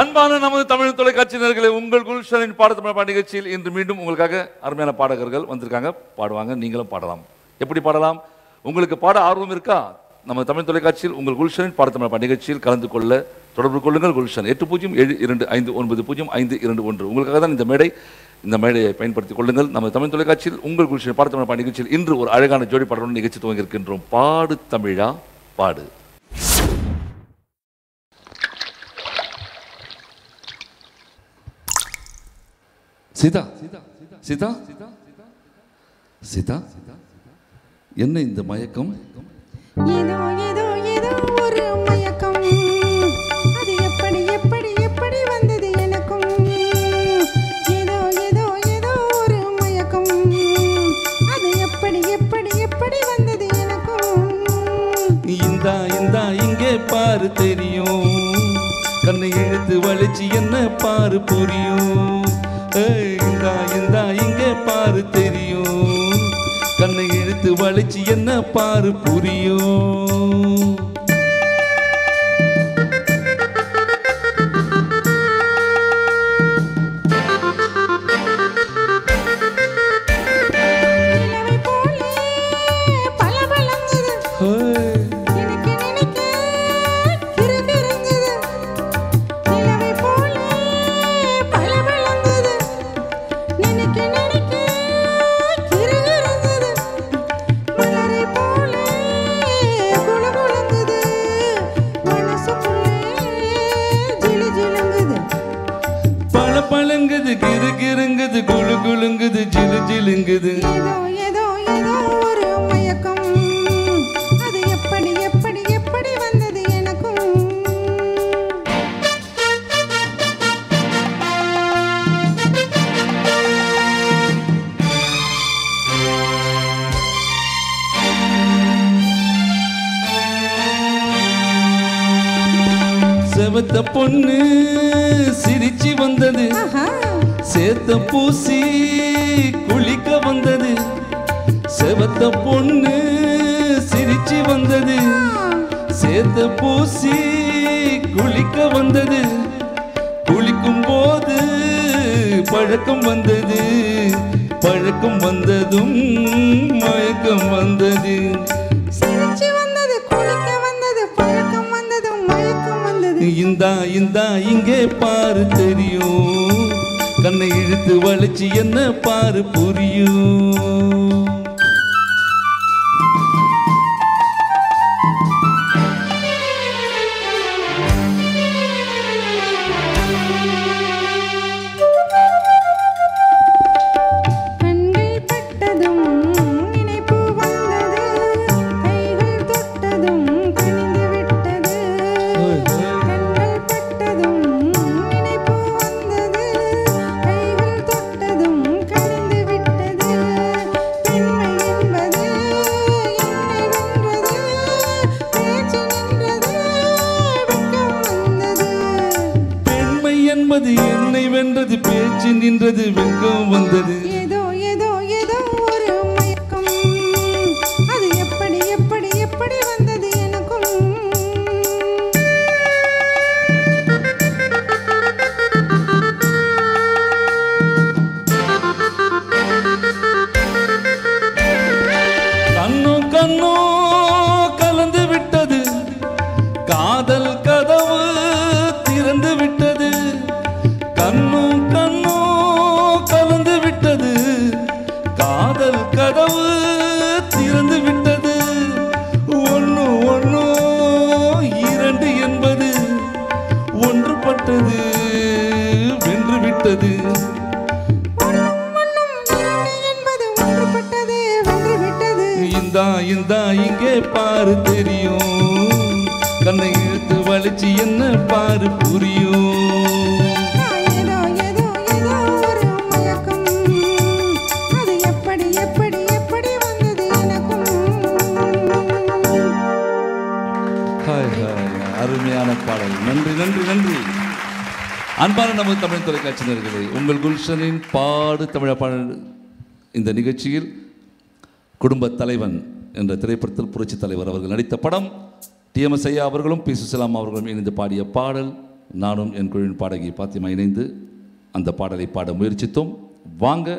அன்பான நமது தமிழ் தொலைக்காட்சி நேயர்களே உங்கள் குல்ஷனின் பாடத்தமிழ் பாட நிகழ்ச்சியில் இன்று மீண்டும் உங்களுக்காக அருமையான பாடகர்கள் வந்திருக்காங்க. பாடுவாங்க நீங்களும் பாடலாம். எப்படி பாடலாம்? உங்களுக்கு பாட ஆர்வம் இருக்கா? நம்ம தமிழ் தொலைக்காட்சியில் உங்கள் குல்ஷனின் பாடத்தமிழ் பாட நிகழ்ச்சியில் கலந்து கொள்ள தொடர்பு கொள்ளுங்கள். குல்ஷன் எட்டு பூஜ்ஜியம் ஏழு இரண்டு ஐந்து ஒன்பது பூஜ்ஜியம் ஐந்து இரண்டு ஒன்று. உங்களுக்காக தான் இந்த மேடை இந்த மேடையை பயன்படுத்திக் கொள்ளுங்கள். நம்ம தமிழ் தொலைக்காட்சியில் உங்கள் குல்ஷன் பாடத்தமிழ் பாட நிகழ்ச்சியில் இன்று ஒரு அழகான ஜோடி பாடலுடன் நிகழ்ச்சி துவங்கியிருக்கின்றோம். பாடு தமிழா? பாடு. சீதா சீதா சீதா என்ன இந்த மயக்கம்? ஏதோ ஏதோ ஏதோ ஒரு மயக்கம். அது எப்படி எப்படி எப்படி வந்தது எனக்கும்? ஏதோ ஏதோ ஏதோ ஒரு மயக்கம். அது எப்படி எப்படி எப்படி வந்தது எனக்கும்? இந்தா இந்தா இங்கே பாரு தெரியும். கண்ணை இழுத்து வலிச்சு என்ன பாரு புரியும். இந்தா இந்தா இங்கே பாரு தெரியும். கண்ணை இழுத்து வலிச்சு என்ன பாரு புரியும். ஜிலு ஜிலுங்குது ஏதோ ஏதோ ஒரு மயக்கம். அது எப்படி எப்படி எப்படி வந்தது எனக்கும்? செவத்த பொண்ணு சிரிச்சு வந்தது. சேத்த பூசி குளிக்க வந்தது. செவத்த பொண்ணு சிரிச்சு வந்தது. சேத்த பூசி குளிக்க வந்தது. குளிக்கும் போது பழக்கம் வந்தது. பழக்கம் வந்ததும் மயக்கம் வந்தது. சிரிச்சு வந்தது குளிக்க வந்தது பழக்கம் வந்தது மயக்கம் வந்தது. இந்தா இந்தா இங்கே பாரு தெரியும். கண்ணை இழுத்து வலிச்சு என்ன பாரு புரியும். நின்றது பேச்சு நின்றது வெட்கம் வந்தது. ஒன்றுபட்டது இந்தா இந்தா இங்கே பாரு தெரியும். கண்ணை இழுத்து வலிச்சு என்ன பாரு புரியும். அன்பான நமது தமிழ் தொலைக்காட்சி நேர்களை உங்கள் குல்ஷனின் பாடு தமிழ பாடல் இந்த நிகழ்ச்சியில் குடும்ப தலைவன் என்ற திரைப்படத்தில் புரட்சி தலைவர் அவர்கள் நடித்த படம் டிஎம்எஸ் ஐயா அவர்களும் பி சுசலாம் அவர்களும் இணைந்து பாடிய பாடல் நானும் என் குழுவின் பாடகி பாத்திமா இணைந்து அந்த பாடலை பாட முயற்சித்தோம். வாங்க